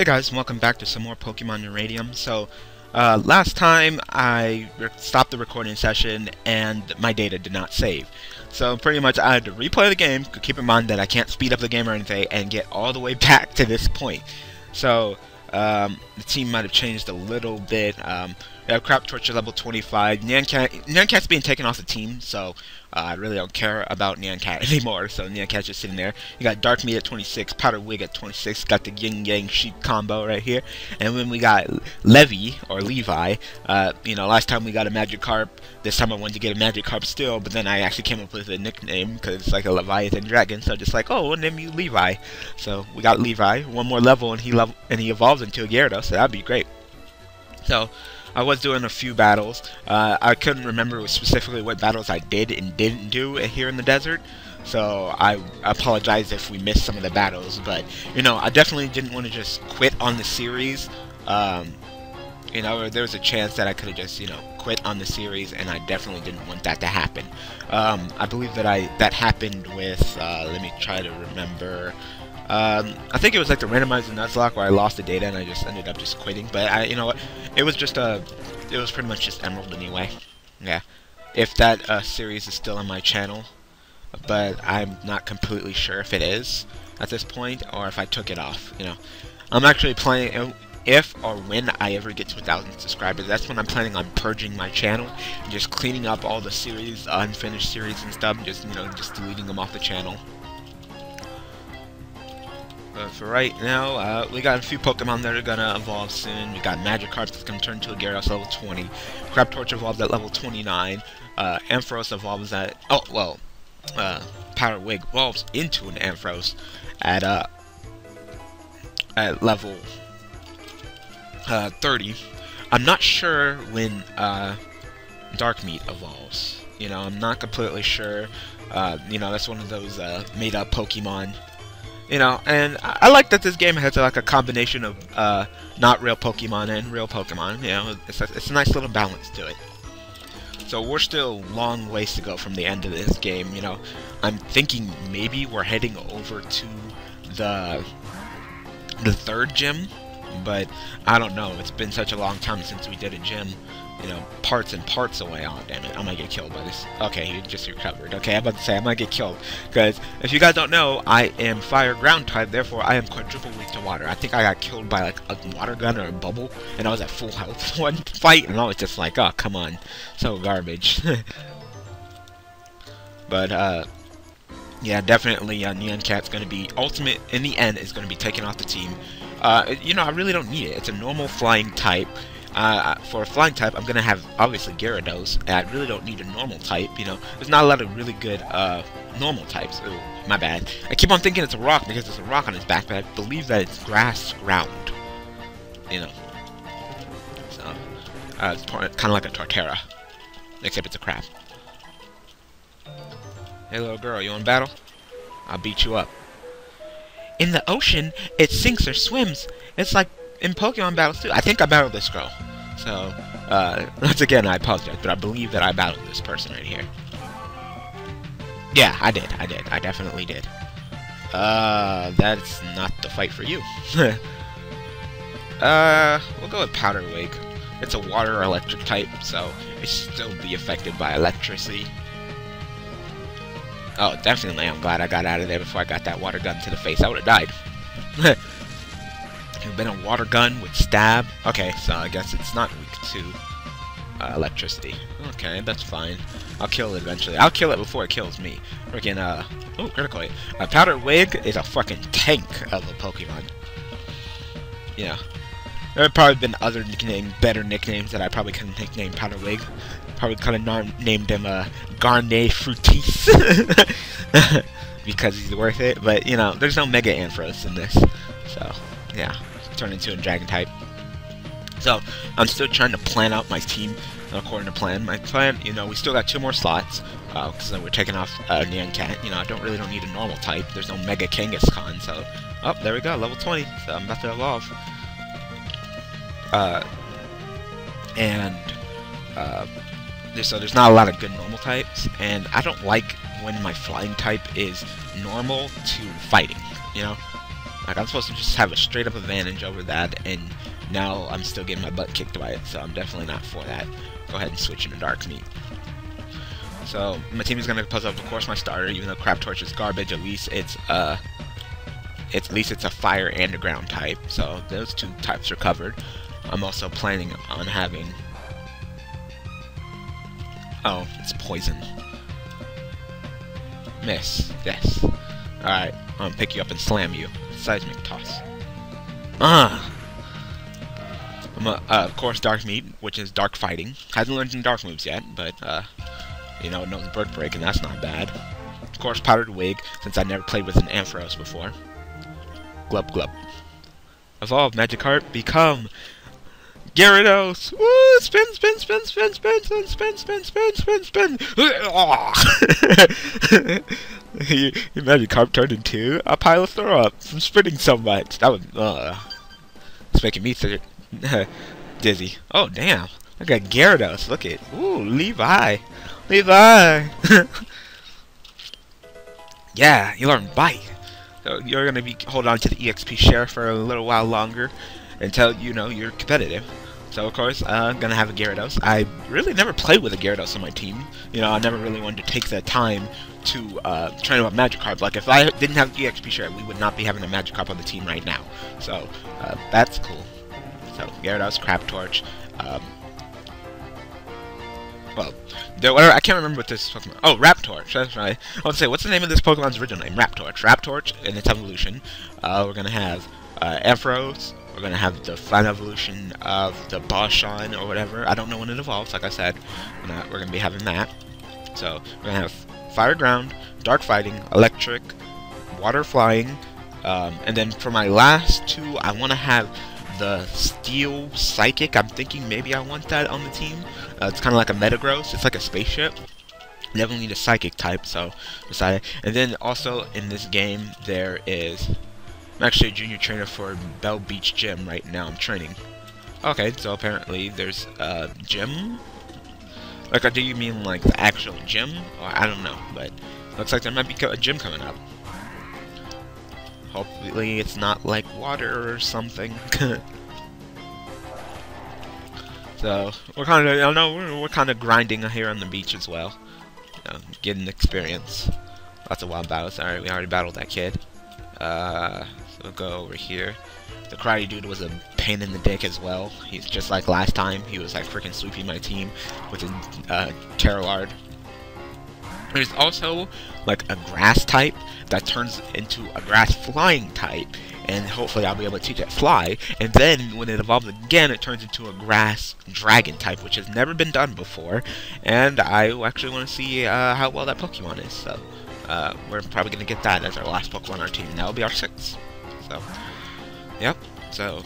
Hey guys, welcome back to some more Pokemon Uranium. So, uh, last time I stopped the recording session and my data did not save. So pretty much I had to replay the game, keep in mind that I can't speed up the game or anything, and get all the way back to this point. So, um, the team might have changed a little bit. Um, have Crab Torch level 25. Nyancat, Nyancat's being taken off the team, so uh, I really don't care about Nyancat anymore. So Nyancat's just sitting there. You got Dark Meat at 26, Powder Wig at 26. Got the Yin Yang Sheep combo right here. And then we got Levy, or Levi. Uh, you know, last time we got a Magikarp. This time I wanted to get a Magikarp still, but then I actually came up with a nickname because it's like a Leviathan Dragon. So just like, oh, we'll name you Levi. So we got Levi. One more level, and he level and he evolves into a Gyarados. So that'd be great. So I was doing a few battles. Uh, I couldn't remember specifically what battles I did and didn't do here in the desert. So I apologize if we missed some of the battles, but you know I definitely didn't want to just quit on the series. Um, you know, there was a chance that I could have just you know quit on the series, and I definitely didn't want that to happen. Um, I believe that I that happened with. Uh, let me try to remember. Um, I think it was like the randomizer Nuzlocke where I lost the data and I just ended up just quitting. But I, you know what, it was just a, it was pretty much just Emerald anyway. Yeah, if that uh, series is still on my channel, but I'm not completely sure if it is at this point or if I took it off. You know, I'm actually planning uh, if or when I ever get to a thousand subscribers. That's when I'm planning on purging my channel and just cleaning up all the series, unfinished series and stuff, and just you know just deleting them off the channel. But for right now, uh, we got a few Pokemon that are gonna evolve soon. We got Magikarp that's gonna turn into a Gyarados level 20. Crab Torch evolves at level 29. Uh, Ampharos evolves at oh well, uh, Powder Wig evolves into an Ampharos at uh at level uh, 30. I'm not sure when uh, Dark Meat evolves. You know, I'm not completely sure. Uh, you know, that's one of those uh, made-up Pokemon you know, and I, like that this game has like a combination of uh, not real Pokemon and real Pokemon. You know, it's a, it's a nice little balance to it. So we're still long ways to go from the end of this game. You know, I'm thinking maybe we're heading over to the the third gym, but I don't know. It's been such a long time since we did a gym you know, parts and parts away. Oh, damn it. I might get killed by this. Okay, he just recovered. Okay, I'm about to say I might get killed. Because, if you guys don't know, I am fire ground type, therefore I am quadruple weak to water. I think I got killed by, like, a water gun or a bubble, and I was at full health one fight, and I was just like, oh, come on. So garbage. but, uh... Yeah, definitely, uh, Cat's going to be, ultimate, in the end, is to be taken off the team. Uh, you know, I really don't need it. It's a normal flying type. For a flying type, I'm gonna have obviously Gyarados, I really don't need a normal type. You know, there's not a lot of really good uh, normal types. Ooh, my bad. I keep on thinking it's a rock because there's a rock on his back, but I believe that it's grass ground. You know, so uh, it's kind of like a Torterra, except it's a crab. Hey, little girl, you want battle? I'll beat you up. In the ocean, it sinks or swims. It's like in Pokemon battles too. I think I battled this girl. So, uh, once again, I apologize, but I believe that I battled this person right here. Yeah, I did. I did. I definitely did. Uh, that's not the fight for you. uh, we'll go with Powder Wig. It's a water electric type, so it should still be affected by electricity. Oh, definitely, I'm glad I got out of there before I got that water gun to the face. I would have died. You've been a water gun with stab. Okay, so I guess it's not weak to uh, electricity. Okay, that's fine. I'll kill it eventually. I'll kill it before it kills me. Freaking, uh, oh, critical hit. A Powder Wig is a fucking tank of a Pokemon. Yeah. There have probably been other nicknames, better nicknames that I probably couldn't nickname Powder Wig. Probably could have named him, uh, Garnier Fructis. because he's worth it, but, you know, there's no Mega Ampharos in this. So, yeah turn into a dragon type. So, I'm still trying to plan out my team according to plan. My plan, you know, we still got two more slots, because uh, we're taking off uh, Nyancat. You know, I don't really don't need a normal type. There's no Mega Kangaskhan, so... Oh, there we go, level 20. So I'm about to evolve. Uh, and, uh, so there's not a lot of good normal types, and I don't like when my flying type is normal to fighting, you know? Like, I'm supposed to just have a straight up advantage over that, and now I'm still getting my butt kicked by it, so I'm definitely not for that. Go ahead and switch into Dark Meat. So, my team is going to puzzle up, of course, my starter, even though Crab Torch is garbage, at least it's, uh, it's, at least it's a fire and a ground type, so those two types are covered. I'm also planning on having... Oh, it's poison. Miss. Yes. Alright, I'm gonna pick you up and slam you. Seismic toss. Ah! Uh, of course, Dark Meat, which is Dark Fighting. Hasn't learned any Dark moves yet, but, uh, you know, knows Brick Break, and that's not bad. Of course, Powdered Wig, since I never played with an Ampharos before. Glub Glub. Evolve, Magikarp, become Gyarados! Woo! Spin, spin, spin, spin, spin, spin, spin, spin, spin, spin, spin! you Magikarp turned into a pile of throw up from spinning so much. That was, uh, it's making me dizzy. Oh, damn. Look at Gyarados. Look at, ooh, Levi. Levi! yeah, you learn Bite. So you're gonna be hold on to the EXP share for a little while longer until you know you're competitive. So of course, I'm uh, gonna have a Gyarados. I really never played with a Gyarados on my team. You know, I never really wanted to take the time to uh, train up a Magikarp. Like if I didn't have the EXP share, we would not be having a Magikarp on the team right now. So uh, that's cool. So Gyarados, Crab Torch. Um, well, whatever, I can't remember what this Pokemon. Oh, Raptorch. That's right. I want to say, what's the name of this Pokemon's original name? Raptorch. Raptorch in its evolution. Uh, we're gonna have uh, Ampharos. We're gonna have the final evolution of the Boshan or whatever. I don't know when it evolves. Like I said, we're, not, we're gonna be having that. So we're gonna have Fire Ground, Dark Fighting, Electric, Water Flying, um, and then for my last two, I want to have the Steel Psychic. I'm thinking maybe I want that on the team. Uh, it's kind of like a Metagross. It's like a spaceship. Definitely need a Psychic type, so decided. And then also in this game, there is... I'm actually a junior trainer for Bell Beach Gym right now. I'm training. Okay, so apparently there's a gym. Like, do you mean like the actual gym? I don't know, but looks like there might be a gym coming up. Hopefully it's not like water or something. so, we're kind of, I know, we're, we're kind of grinding here on the beach as well. You know, getting experience. Lots of wild battles. Alright, we already battled that kid. Uh, we'll go over here. The karate dude was a pain in the dick as well. He's just like last time. He was like freaking sweeping my team with a uh, Terralard. There's also like a grass type that turns into a grass flying type and hopefully I'll be able to teach it fly and then when it evolves again it turns into a grass dragon type which has never been done before and I actually want to see uh, how well that Pokemon is so uh, we're probably going to get that as our last Pokemon on our team that will be our sixth so yep so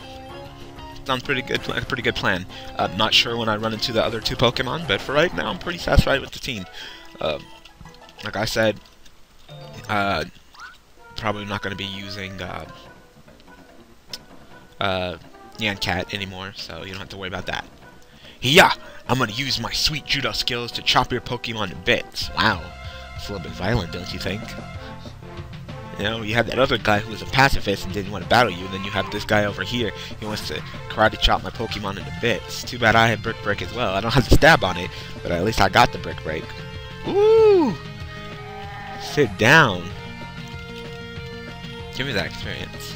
sounds pretty good pretty good plan uh, not sure when I run into the other two Pokemon but for right now I'm pretty satisfied with the team um, like I said, uh, probably not going to be using uh, uh, Nyancat anymore, so you don't have to worry about that. Yeah, I'm going to use my sweet judo skills to chop your Pokemon to bits. Wow, it's a little bit violent, don't you think? You know, you have that other guy who was a pacifist and didn't want to battle you, and then you have this guy over here, he wants to karate chop my Pokemon into bits. Too bad I have Brick Break as well. I don't have the stab on it, but at least I got the Brick Break. Ooh! Sit down. Give me that experience.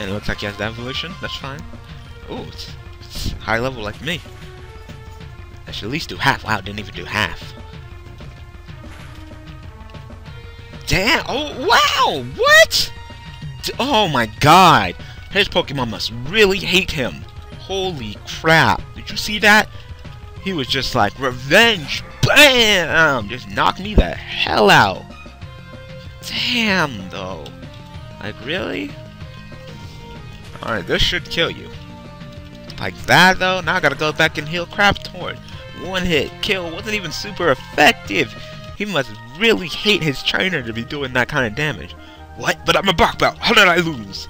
And it looks like he has the evolution. That's fine. Ooh, it's, it's high level like me. I should at least do half. Wow, didn't even do half. Damn! Oh, wow! What? D oh my god! His Pokemon must really hate him. Holy crap. Did you see that? He was just like, revenge! BAM! Just knocked me the hell out. Damn, though. Like, really? Alright, this should kill you. Like that, though? Now I gotta go back and heal Crab Torch. One hit kill wasn't even super effective. He must really hate his trainer to be doing that kind of damage. What? But I'm a black belt. How did I lose?